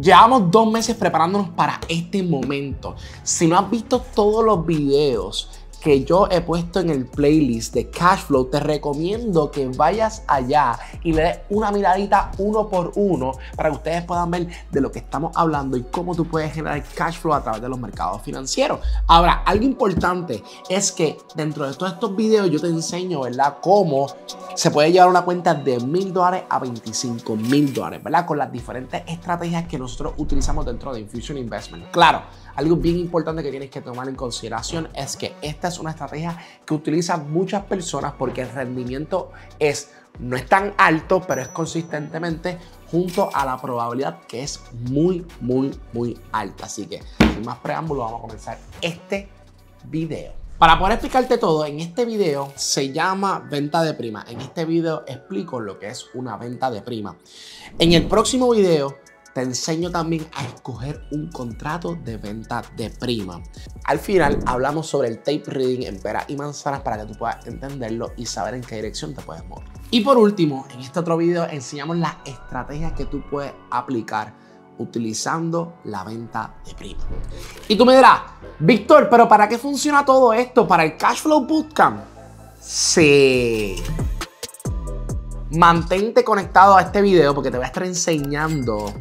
Llevamos dos meses preparándonos para este momento. Si no has visto todos los videos que yo he puesto en el playlist de Cashflow, te recomiendo que vayas allá y le des una miradita uno por uno para que ustedes puedan ver de lo que estamos hablando y cómo tú puedes generar cashflow a través de los mercados financieros. Ahora, algo importante es que dentro de todos estos videos yo te enseño, ¿verdad? Cómo se puede llevar una cuenta de mil dólares a 25 mil dólares, ¿verdad? Con las diferentes estrategias que nosotros utilizamos dentro de Infusion Investment. Claro, algo bien importante que tienes que tomar en consideración es que esta es una estrategia que utilizan muchas personas porque el rendimiento es no es tan alto, pero es consistentemente junto a la probabilidad que es muy, muy, muy alta. Así que sin más preámbulos vamos a comenzar este video. Para poder explicarte todo, en este video se llama venta de prima. En este video explico lo que es una venta de prima. En el próximo video te enseño también a escoger un contrato de venta de prima. Al final hablamos sobre el tape reading en peras y manzanas para que tú puedas entenderlo y saber en qué dirección te puedes mover. Y por último, en este otro video enseñamos las estrategias que tú puedes aplicar utilizando la venta de prima. Y tú me dirás, Víctor, pero ¿para qué funciona todo esto? ¿Para el Cashflow Bootcamp? Sí. Mantente conectado a este video porque te voy a estar enseñando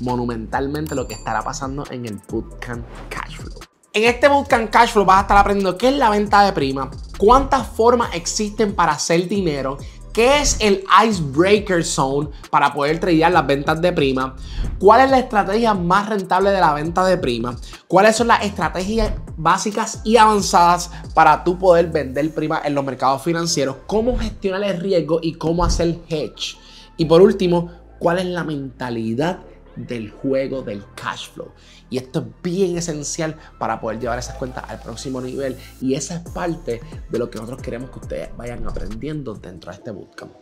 monumentalmente lo que estará pasando en el Bootcamp Cashflow. En este Bootcamp Cashflow vas a estar aprendiendo qué es la venta de prima, cuántas formas existen para hacer dinero, qué es el Icebreaker Zone para poder tradear las ventas de prima, cuál es la estrategia más rentable de la venta de prima, cuáles son las estrategias básicas y avanzadas para tú poder vender prima en los mercados financieros, cómo gestionar el riesgo y cómo hacer hedge. Y por último, cuál es la mentalidad del juego del cash flow. Y esto es bien esencial para poder llevar esas cuentas al próximo nivel. Y esa es parte de lo que nosotros queremos que ustedes vayan aprendiendo dentro de este bootcamp.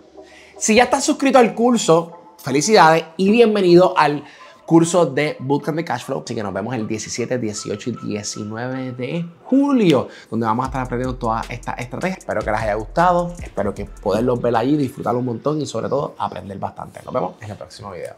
Si ya estás suscrito al curso, felicidades y bienvenido al curso de Bootcamp de Cashflow. Así que nos vemos el 17, 18 y 19 de julio, donde vamos a estar aprendiendo todas estas estrategias. Espero que les haya gustado, espero que poderlos ver allí, disfrutarlo un montón y sobre todo aprender bastante. Nos vemos en el próximo video.